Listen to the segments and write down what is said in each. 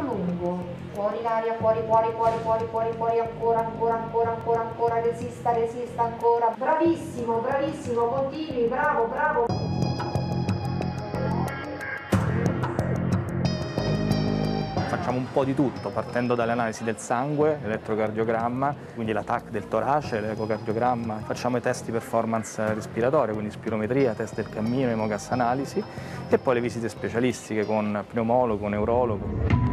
molto lungo. Fuori l'aria, fuori, fuori, fuori, fuori, fuori, fuori, ancora, ancora, ancora, ancora, ancora, resista, resista ancora. Bravissimo, bravissimo, continui, bravo, bravo. Facciamo un po' di tutto, partendo dalle analisi del sangue, l'elettrocardiogramma, quindi la TAC del torace, l'ecocardiogramma. Facciamo i test di performance respiratoria, quindi spirometria, test del cammino, emogas analisi e poi le visite specialistiche con pneumologo, neurologo.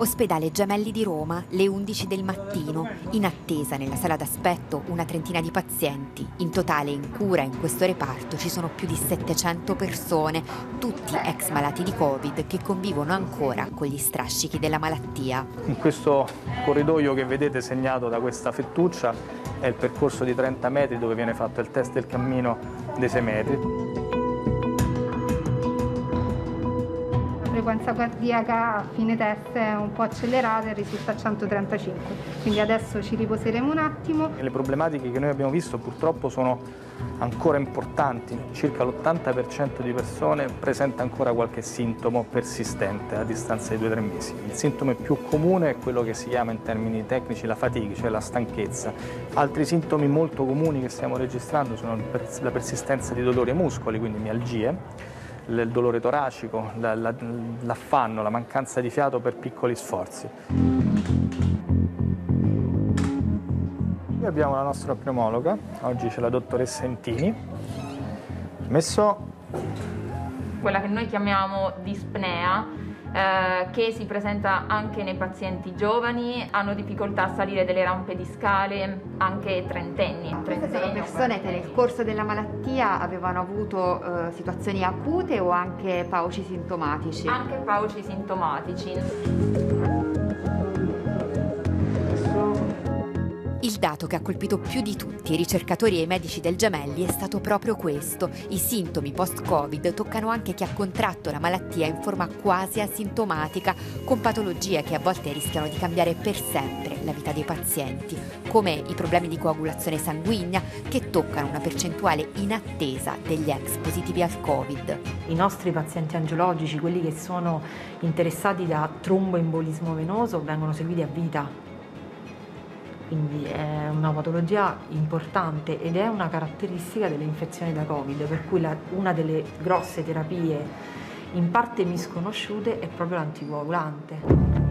Ospedale Gemelli di Roma, le 11 del mattino, in attesa nella sala d'aspetto una trentina di pazienti. In totale in cura in questo reparto ci sono più di 700 persone, tutti ex malati di Covid che convivono ancora con gli strascichi della malattia. In questo corridoio che vedete segnato da questa fettuccia è il percorso di 30 metri dove viene fatto il test del cammino dei 6 metri. Frequenza cardiaca a fine test è un po' accelerata e risulta a 135. Quindi adesso ci riposeremo un attimo. Le problematiche che noi abbiamo visto purtroppo sono ancora importanti. Circa l'80% di persone presenta ancora qualche sintomo persistente a distanza di 2-3 mesi. Il sintomo più comune è quello che si chiama in termini tecnici la fatica, cioè la stanchezza. Altri sintomi molto comuni che stiamo registrando sono la persistenza di dolori ai muscoli, quindi mialgie, il dolore toracico, l'affanno, la mancanza di fiato per piccoli sforzi. Qui abbiamo la nostra pneumologa, oggi c'è la dottoressa Entini. Messo quella che noi chiamiamo dispnea, eh, che si presenta anche nei pazienti giovani, hanno difficoltà a salire delle rampe di scale, anche trentenni. Queste sono persone che nel corso della malattia avevano avuto eh, situazioni acute o anche pauci sintomatici? Anche pauci sintomatici. Dato che ha colpito più di tutti i ricercatori e i medici del Gemelli è stato proprio questo. I sintomi post-Covid toccano anche chi ha contratto la malattia in forma quasi asintomatica, con patologie che a volte rischiano di cambiare per sempre la vita dei pazienti, come i problemi di coagulazione sanguigna che toccano una percentuale inattesa degli ex positivi al Covid. I nostri pazienti angiologici, quelli che sono interessati da tromboembolismo venoso, vengono seguiti a vita quindi è una patologia importante ed è una caratteristica delle infezioni da Covid, per cui la, una delle grosse terapie in parte misconosciute è proprio l'anticoagulante.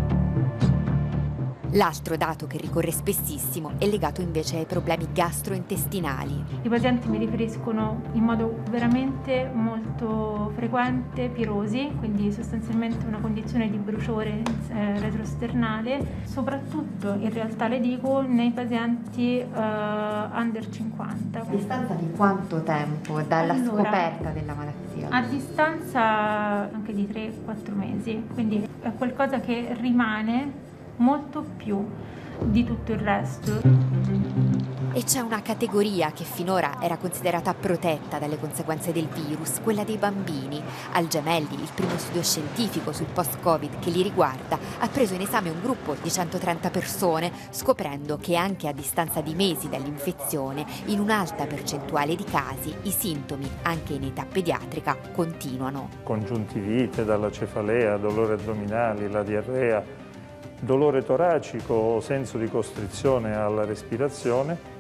L'altro dato che ricorre spessissimo è legato invece ai problemi gastrointestinali. I pazienti mi riferiscono in modo veramente molto frequente pirosi, quindi sostanzialmente una condizione di bruciore eh, retrosternale, soprattutto in realtà le dico nei pazienti eh, under 50. A distanza di quanto tempo dalla allora, scoperta della malattia? A distanza anche di 3-4 mesi, quindi è qualcosa che rimane molto più di tutto il resto. E c'è una categoria che finora era considerata protetta dalle conseguenze del virus, quella dei bambini. Al Gemelli, il primo studio scientifico sul post-Covid che li riguarda, ha preso in esame un gruppo di 130 persone, scoprendo che anche a distanza di mesi dall'infezione, in un'alta percentuale di casi, i sintomi, anche in età pediatrica, continuano. Congiuntivite, dalla cefalea, dolore addominali, la diarrea, dolore toracico o senso di costrizione alla respirazione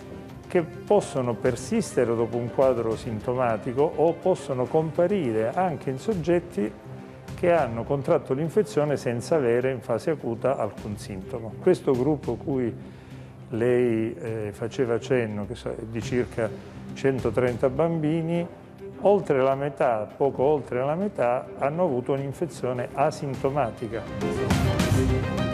che possono persistere dopo un quadro sintomatico o possono comparire anche in soggetti che hanno contratto l'infezione senza avere in fase acuta alcun sintomo. Questo gruppo cui lei eh, faceva cenno, che è di circa 130 bambini, oltre la metà, poco oltre la metà, hanno avuto un'infezione asintomatica.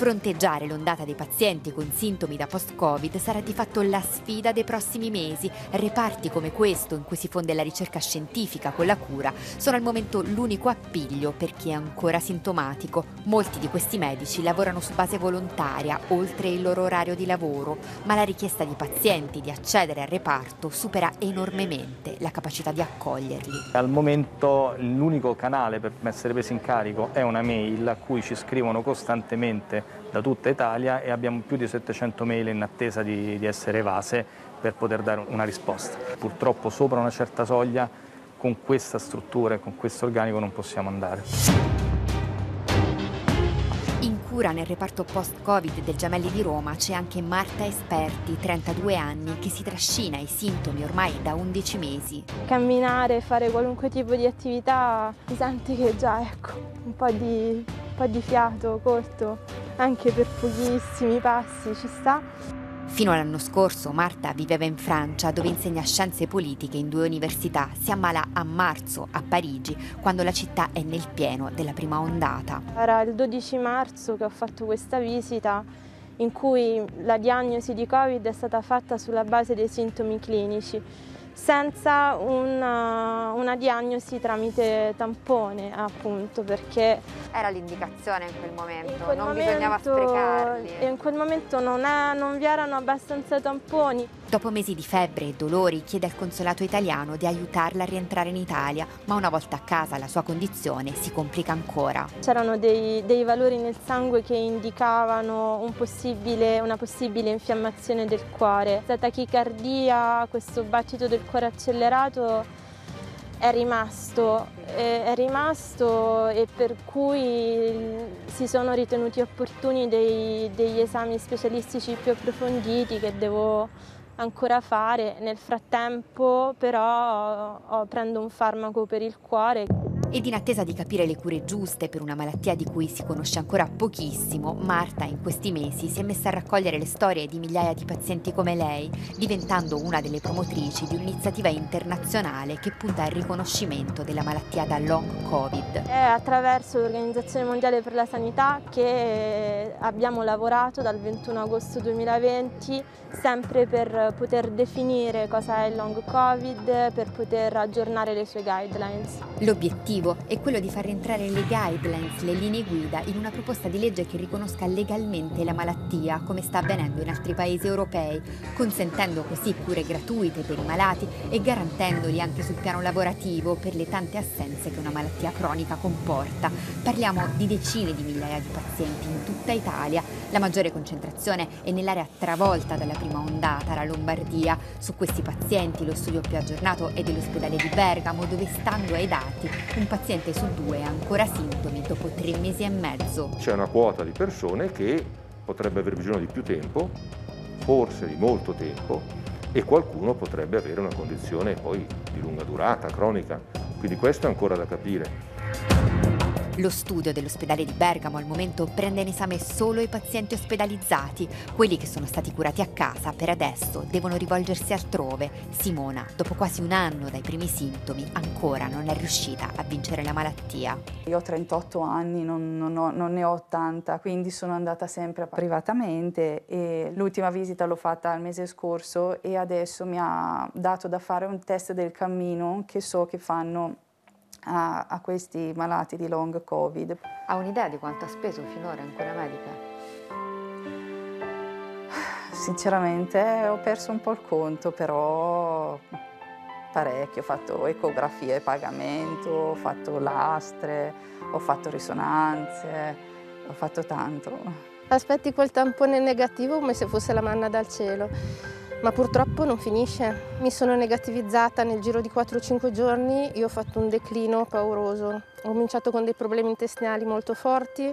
Fronteggiare l'ondata dei pazienti con sintomi da post-Covid sarà di fatto la sfida dei prossimi mesi. Reparti come questo, in cui si fonde la ricerca scientifica con la cura, sono al momento l'unico appiglio per chi è ancora sintomatico. Molti di questi medici lavorano su base volontaria, oltre il loro orario di lavoro, ma la richiesta di pazienti di accedere al reparto supera enormemente la capacità di accoglierli. Al momento l'unico canale per essere presi in carico è una mail a cui ci scrivono costantemente da tutta Italia e abbiamo più di 700 mail in attesa di, di essere evase per poter dare una risposta. Purtroppo sopra una certa soglia con questa struttura e con questo organico non possiamo andare. In cura nel reparto post-Covid del Gemelli di Roma c'è anche Marta Esperti, 32 anni, che si trascina i sintomi ormai da 11 mesi. Camminare, fare qualunque tipo di attività, si sente che già ecco, un po' di, un po' di fiato corto, anche per pochissimi passi ci sta. Fino all'anno scorso Marta viveva in Francia dove insegna scienze politiche in due università. Si ammala a marzo a Parigi quando la città è nel pieno della prima ondata. Era il 12 marzo che ho fatto questa visita in cui la diagnosi di Covid è stata fatta sulla base dei sintomi clinici senza una, una, diagnosi tramite tampone appunto perché era l'indicazione in quel momento, in quel non momento, bisognava sprecarli. In quel momento non, è, non vi erano abbastanza tamponi. Dopo mesi di febbre e dolori chiede al consolato italiano di aiutarla a rientrare in Italia, ma una volta a casa la sua condizione si complica ancora. C'erano dei, dei valori nel sangue che indicavano un possibile, una possibile infiammazione del cuore. La tachicardia, questo battito del cuore accelerato è rimasto, è rimasto e per cui si sono ritenuti opportuni dei, degli esami specialistici più approfonditi che devo ancora fare. Nel frattempo però oh, prendo un farmaco per il cuore. Ed in attesa di capire le cure giuste per una malattia di cui si conosce ancora pochissimo, Marta in questi mesi si è messa a raccogliere le storie di migliaia di pazienti come lei, diventando una delle promotrici di un'iniziativa internazionale che punta al riconoscimento della malattia da long Covid. È attraverso l'Organizzazione Mondiale per la Sanità che abbiamo lavorato dal 21 agosto 2020 sempre per poter definire cosa è il long Covid, per poter aggiornare le sue guidelines. L'obiettivo L'obiettivo è quello di far rientrare le guidelines, le linee guida, in una proposta di legge che riconosca legalmente la malattia, come sta avvenendo in altri paesi europei, consentendo così cure gratuite per i malati e garantendoli anche sul piano lavorativo per le tante assenze che una malattia cronica comporta. Parliamo di decine di migliaia di pazienti in tutta Italia. La maggiore concentrazione è nell'area travolta dalla prima ondata, la Lombardia. Su questi pazienti lo studio più aggiornato è dell'ospedale di Bergamo, dove stando ai dati un paziente su due ha ancora sintomi dopo tre mesi e mezzo. C'è una quota di persone che potrebbe aver bisogno di più tempo, forse di molto tempo, e qualcuno potrebbe avere una condizione poi di lunga durata, cronica. Quindi questo è ancora da capire. Lo studio dell'ospedale di Bergamo al momento prende in esame solo i pazienti ospedalizzati, quelli che sono stati curati a casa per adesso devono rivolgersi altrove. Simona, dopo quasi un anno dai primi sintomi, ancora non è riuscita a vincere la malattia. Io ho 38 anni, non, non, ho, non ne ho 80, quindi sono andata sempre privatamente e l'ultima visita l'ho fatta il mese scorso e adesso mi ha dato da fare un test del cammino che so che fanno a, a questi malati di long covid. Ha un'idea di quanto ha speso finora in cura medica? Sinceramente ho perso un po' il conto, però parecchio, ho fatto ecografie pagamento, ho fatto lastre, ho fatto risonanze, ho fatto tanto. Aspetti quel tampone negativo come se fosse la manna dal cielo ma purtroppo non finisce. Mi sono negativizzata nel giro di 4-5 giorni, io ho fatto un declino pauroso. Ho cominciato con dei problemi intestinali molto forti,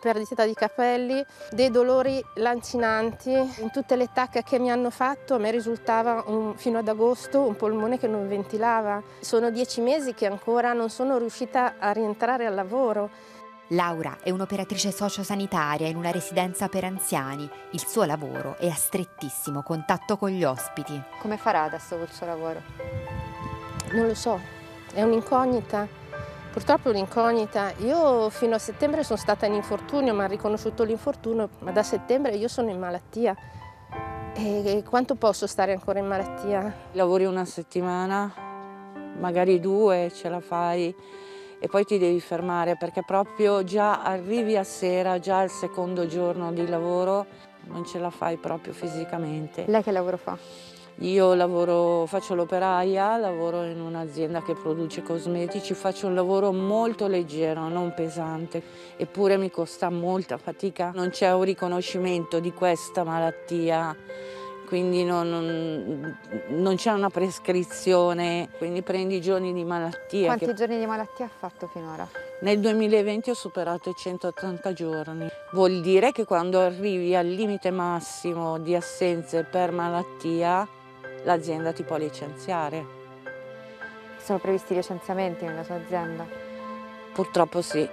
perdita di capelli, dei dolori lancinanti. In tutte le tacche che mi hanno fatto a me risultava un, fino ad agosto un polmone che non ventilava. Sono dieci mesi che ancora non sono riuscita a rientrare al lavoro. Laura è un'operatrice sociosanitaria in una residenza per anziani. Il suo lavoro è a strettissimo contatto con gli ospiti. Come farà adesso col suo lavoro? Non lo so, è un'incognita. Purtroppo è un'incognita. Io fino a settembre sono stata in infortunio, mi ha riconosciuto l'infortunio, ma da settembre io sono in malattia. E quanto posso stare ancora in malattia? Lavori una settimana, magari due, ce la fai e poi ti devi fermare perché proprio già arrivi a sera, già al secondo giorno di lavoro, non ce la fai proprio fisicamente. Lei che lavoro fa? Io lavoro, faccio l'operaia, lavoro in un'azienda che produce cosmetici, faccio un lavoro molto leggero, non pesante, eppure mi costa molta fatica. Non c'è un riconoscimento di questa malattia quindi non, non, non c'è una prescrizione, quindi prendi i giorni di malattia. Quanti che- giorni di malattia ha fatto finora? Nel 2020 ho superato i 180 giorni. Vuol dire che quando arrivi al limite massimo di assenze per malattia, l'azienda ti può licenziare. Sono previsti licenziamenti nella sua azienda? Purtroppo sì.